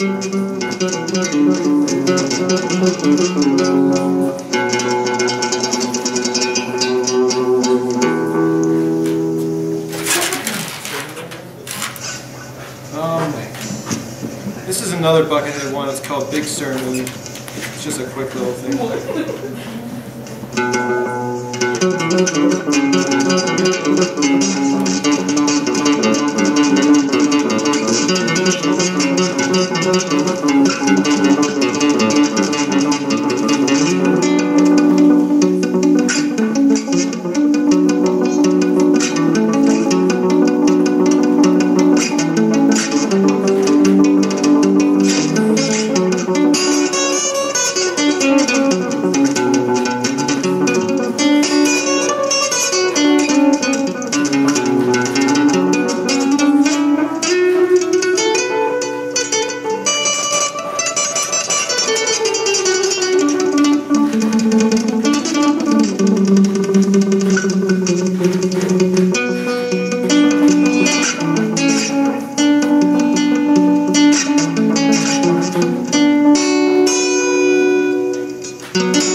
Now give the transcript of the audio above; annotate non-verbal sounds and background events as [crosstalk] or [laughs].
Um, this is another Buckethead one. It's called Big Moon. It's just a quick little thing. [laughs] Mm-hmm.